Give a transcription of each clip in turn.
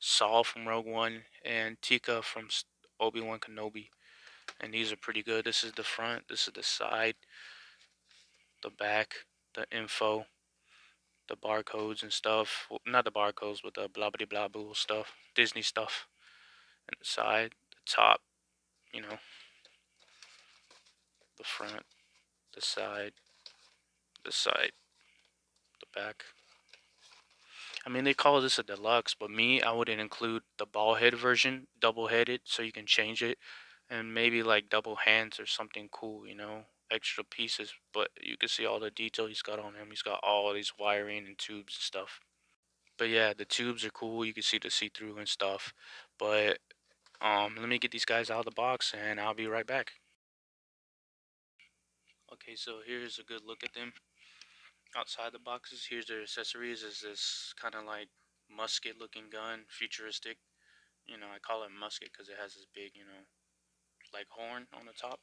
Saw from Rogue One, and Teeka from Obi Wan Kenobi. And these are pretty good. This is the front, this is the side, the back, the info, the barcodes and stuff. Well, not the barcodes, but the blah blah blah blah stuff, Disney stuff. And the side, the top, you know, the front, the side, the side, the back. I mean, they call this a deluxe, but me, I wouldn't include the ball head version, double headed, so you can change it, and maybe like double hands or something cool, you know, extra pieces. But you can see all the detail he's got on him. He's got all these wiring and tubes and stuff. But yeah, the tubes are cool. You can see the see through and stuff. But um, let me get these guys out of the box, and I'll be right back. Okay, so here's a good look at them outside the boxes. Here's their accessories. Is this kind of like musket looking gun, futuristic. You know, I call it musket because it has this big, you know, like horn on the top.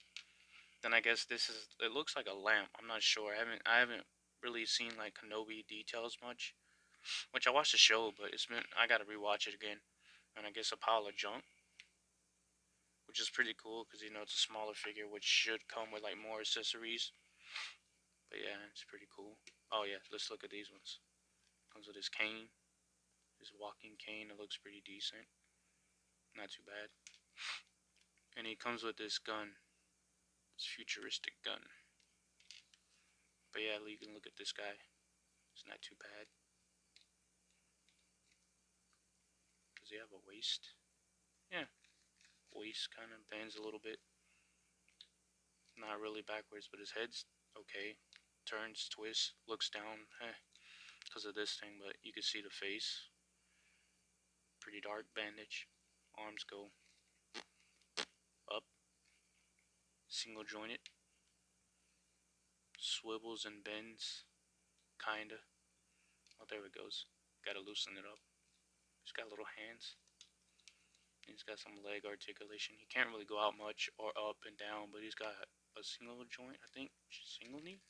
Then I guess this is. It looks like a lamp. I'm not sure. I haven't. I haven't really seen like Kenobi details much. Which I watched the show, but it's been. I gotta rewatch it again. And I guess a pile of junk which is pretty cool because you know it's a smaller figure, which should come with like more accessories. But yeah, it's pretty cool. Oh yeah, let's look at these ones. Comes with his cane, his walking cane. It looks pretty decent, not too bad. And he comes with this gun, this futuristic gun. But yeah, you can look at this guy. It's not too bad. Does he have a waist? Yeah, waist kind of bends a little bit. Not really backwards, but his head's okay. Turns, twists, looks down, eh, because of this thing, but you can see the face. Pretty dark bandage. Arms go up. Single jointed. Swivels and bends. Kinda. Oh, there it goes. Gotta loosen it up. He's got little hands. He's got some leg articulation. He can't really go out much or up and down, but he's got a single joint, I think. Single knee?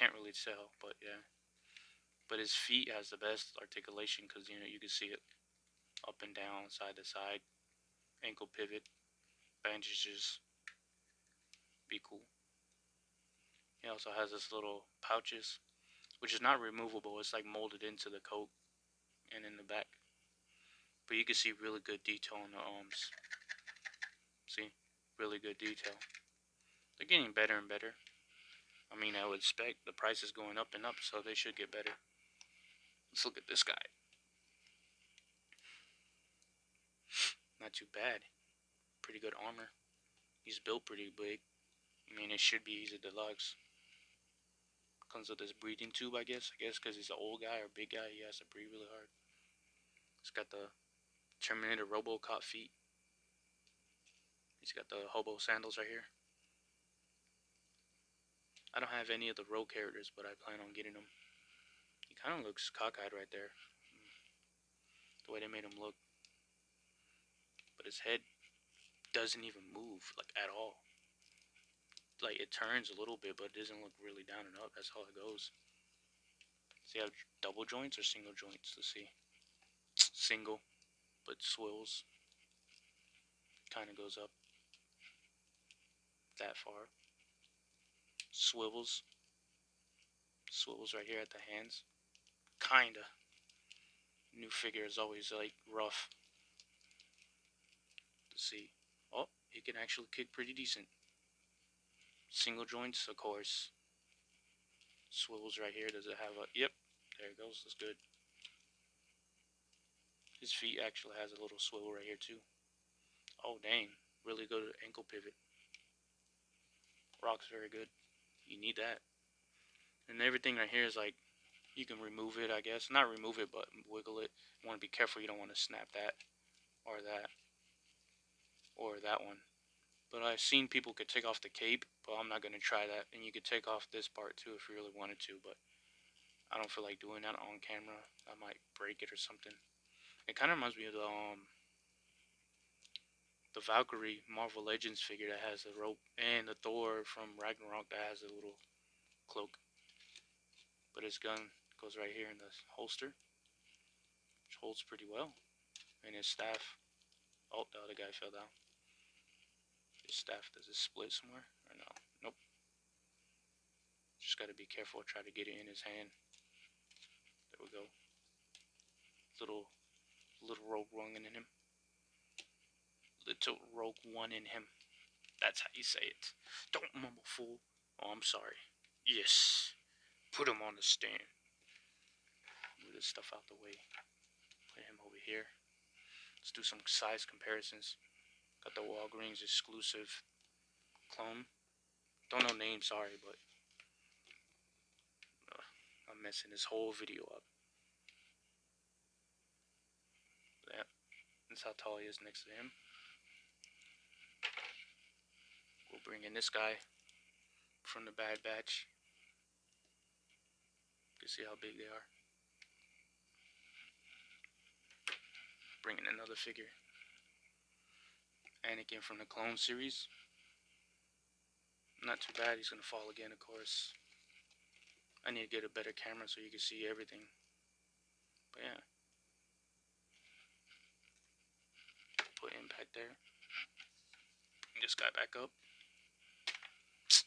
Can't really tell, but yeah. But his feet has the best articulation because, you know, you can see it up and down, side to side. Ankle pivot. Bandages. Be cool. He also has this little pouches, which is not removable. It's like molded into the coat and in the back. But you can see really good detail on the arms. See? Really good detail. They're getting better and better. I mean, I would expect the price is going up and up, so they should get better. Let's look at this guy. Not too bad. Pretty good armor. He's built pretty big. I mean, it should be a deluxe. Comes with this breathing tube, I guess. I guess because he's an old guy or big guy, he has to breathe really hard. He's got the Terminator Robocop feet. He's got the hobo sandals right here. I don't have any of the Rogue characters, but I plan on getting them. He kind of looks cockeyed right there. The way they made him look. But his head doesn't even move, like, at all. Like, it turns a little bit, but it doesn't look really down and up. That's how it goes. See, have double joints or single joints? Let's see. Single but swivels. Kind of goes up that far. Swivels. Swivels right here at the hands. Kinda. New figure is always like rough. Let's see. Oh, he can actually kick pretty decent. Single joints, of course. Swivels right here. Does it have a... Yep. There it goes. That's good. His feet actually has a little swivel right here too. Oh dang, really good ankle pivot. Rock's very good. You need that. And everything right here is like, you can remove it I guess. Not remove it, but wiggle it. You want to be careful you don't want to snap that. Or that. Or that one. But I've seen people could take off the cape, but I'm not going to try that. And you could take off this part too if you really wanted to, but I don't feel like doing that on camera. I might break it or something. It kind of reminds me of the um the Valkyrie Marvel Legends figure that has the rope, and the Thor from Ragnarok that has a little cloak. But his gun goes right here in the holster, which holds pretty well. and his staff. Oh, the other guy fell down. His staff, does it split somewhere? Or no? Nope. Just gotta be careful, try to get it in his hand. There we go. Little, little rope one in him. Little rogue one in him. That's how you say it. Don't mumble, fool. Oh, I'm sorry. Yes. Put him on the stand. Move this stuff out the way. Put him over here. Let's do some size comparisons. Got the Walgreens exclusive clone. Don't know name, sorry, but uh, I'm messing this whole video up. Yeah, that's how tall he is next to him. We'll bring in this guy from the Bad Batch. You can see how big they are. Bringing another figure. Anakin from the Clone series. Not too bad, he's gonna fall again, of course. I need to get a better camera so you can see everything. But yeah. Put impact there. Bring this guy back up.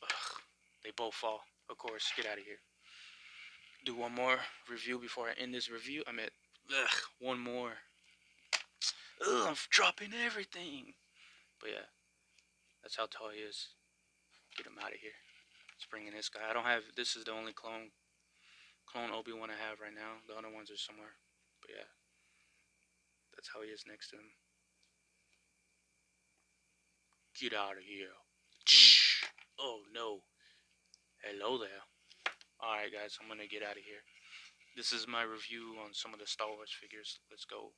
Ugh, they both fall. Of course, get out of here. Do one more review before I end this review. I'm at ugh, one more. Ugh, I'm dropping everything. But yeah, that's how tall he is. Get him out of here. Let's bring in this guy. I don't have, this is the only clone, clone Obi-Wan I have right now. The other ones are somewhere. But yeah, that's how he is next to him. Get out of here. Oh no. Hello there. Alright guys, I'm gonna get out of here. This is my review on some of the Star Wars figures. Let's go.